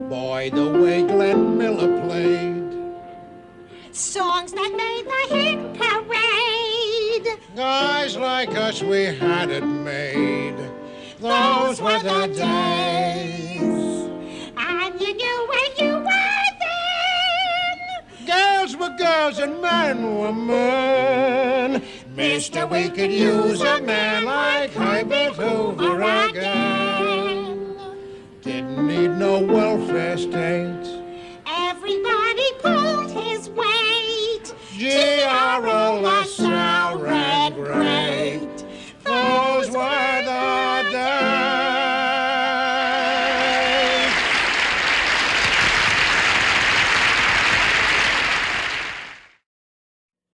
Boy, the way Glenn Miller played. Songs that made the hit parade. Guys like us, we had it made. Those, were the days. And you knew where you were then. Girls were girls and men were men. Mister, we could use a man like Herbert fast ain't